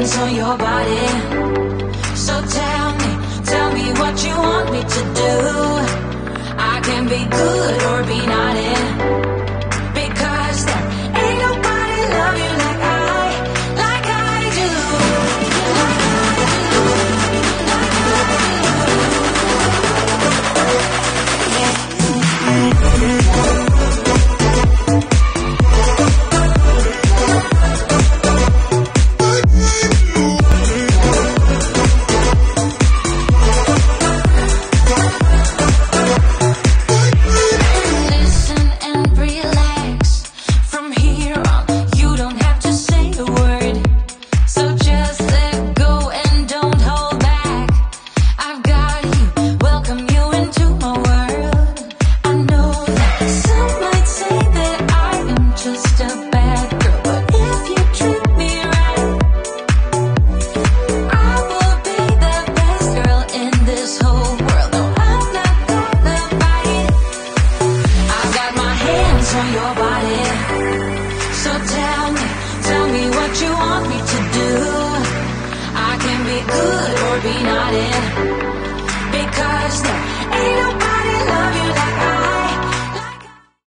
hands on your body. So tell me, tell me what you want me to do. I can be good hands your body. So tell me, tell me what you want me to do. I can be good or be naughty.